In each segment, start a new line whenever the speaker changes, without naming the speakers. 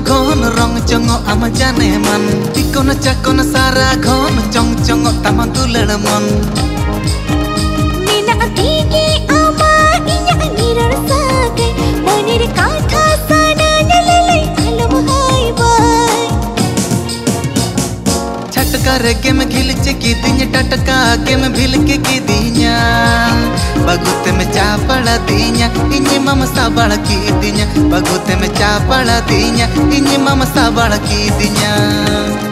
ঘন রং চঙ্গ আম
জানে মান টিকন চাকন সারা ঘন চং চঙ্গ তামা দুলেড় মন মিনা দিকে
छटका रे के में घिल चे की दिnya टटका के में भिल के की दिnya बगुते में चा पड़ा दिnya इन्हीं मम सा बड़ा की दिnya बगुते में चा पड़ा दिnya इन्हीं मम सा बड़ा की दिnya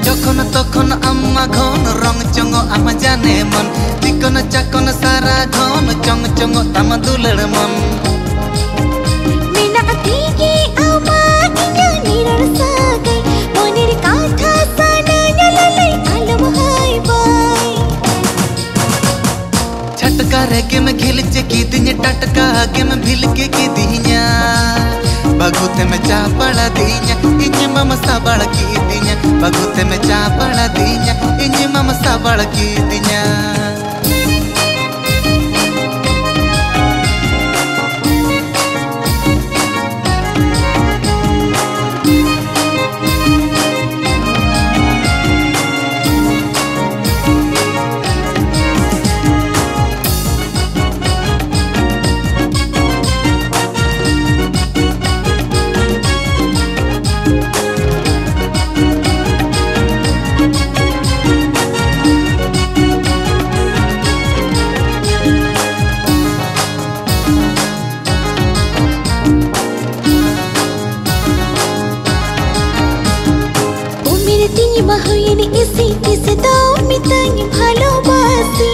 যখন তখন আম্মা ঘন রং চঙ্গ আমা জানে মন চিকন চাকন সারা ঘন চং চঙ্গ তামা দুলড় মন में घिल की दिnya टटका के में भिल के की दिnya बगुते में चा पड़ा दिnya इन्हीं मम सा बड़ा की दिnya बगुते में चा पड़ा दिnya इन्हीं मम सा बड़ा की दिnya
বাহুইনি ইসি কিসে দাও মিতানি ভালোবাসি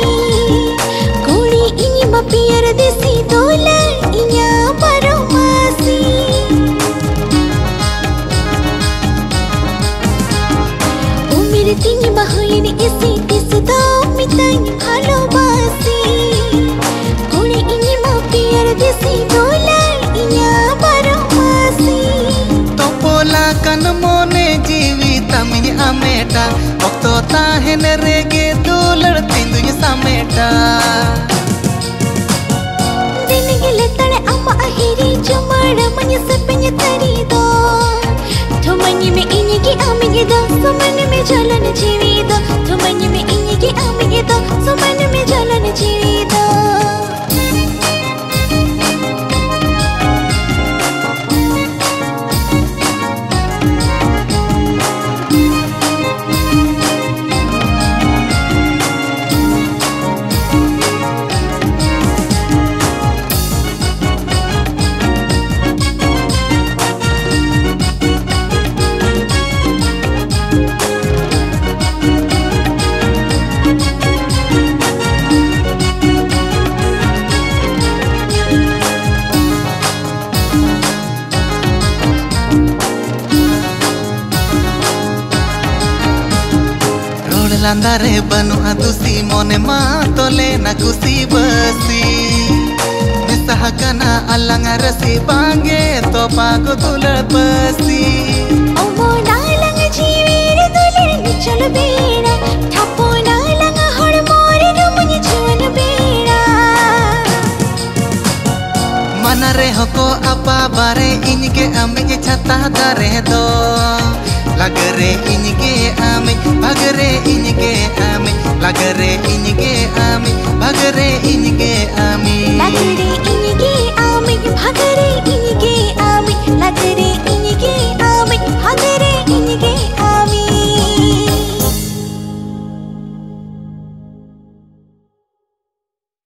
কোড়ি ইনি মা পিয়ার দেসি দোলা दो थुमन्य में
रोड लांदा रे बनु अदुसी मोने मा तोले ना कुसी बसी। निसहा कना अलंग रसी बांगे तो पागो दुलड़ बसी।
ओ मोना लंग जीवी रे दुले निचल
मन रे हको अपा बारे इनके अमिगे lagere inige ame bagere inige ame. Lagere inige ame bagere inige ame.
Bagere